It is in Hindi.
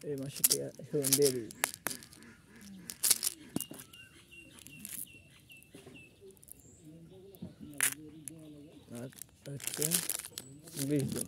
এই মাসে টিয়া শোরুম দিয়ে দিবি আর হচ্ছে বিশ দিন